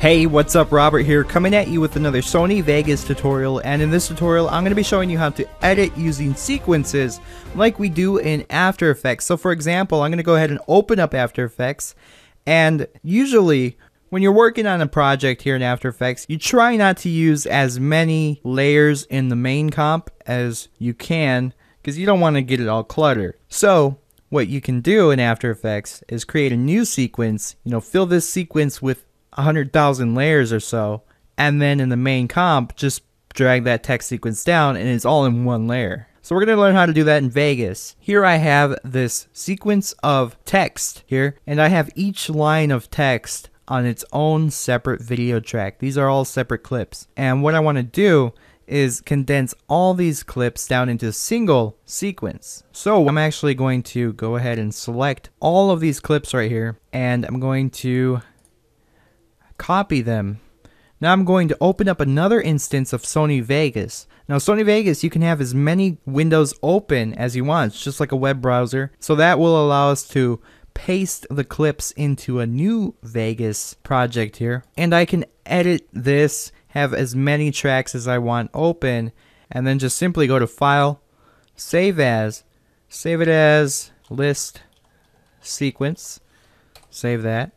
Hey, what's up? Robert here, coming at you with another Sony Vegas tutorial, and in this tutorial, I'm going to be showing you how to edit using sequences like we do in After Effects. So for example, I'm going to go ahead and open up After Effects, and usually when you're working on a project here in After Effects, you try not to use as many layers in the main comp as you can, because you don't want to get it all cluttered. So what you can do in After Effects is create a new sequence, you know, fill this sequence with 100,000 layers or so, and then in the main comp, just drag that text sequence down and it's all in one layer. So we're going to learn how to do that in Vegas. Here I have this sequence of text here, and I have each line of text on its own separate video track. These are all separate clips. And what I want to do is condense all these clips down into a single sequence. So I'm actually going to go ahead and select all of these clips right here and I'm going to copy them. Now I'm going to open up another instance of Sony Vegas. Now Sony Vegas, you can have as many windows open as you want. It's just like a web browser. So that will allow us to paste the clips into a new Vegas project here. And I can edit this, have as many tracks as I want open, and then just simply go to File, Save As, save it as List Sequence, save that.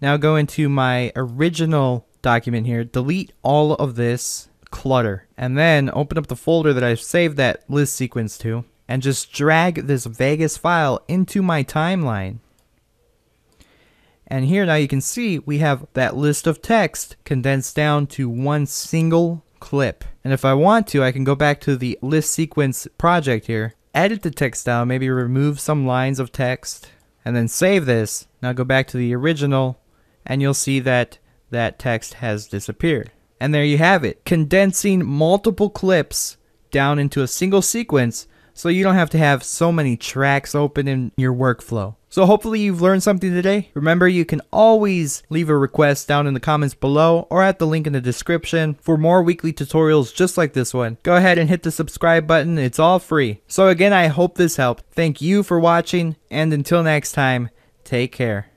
Now go into my original document here, delete all of this clutter, and then open up the folder that I've saved that list sequence to, and just drag this Vegas file into my timeline. And here now you can see we have that list of text condensed down to one single clip. And if I want to, I can go back to the list sequence project here, edit the text down, maybe remove some lines of text, and then save this. Now go back to the original and you'll see that that text has disappeared. And there you have it, condensing multiple clips down into a single sequence so you don't have to have so many tracks open in your workflow. So hopefully you've learned something today. Remember, you can always leave a request down in the comments below or at the link in the description for more weekly tutorials just like this one. Go ahead and hit the subscribe button. It's all free. So again, I hope this helped. Thank you for watching and until next time, take care.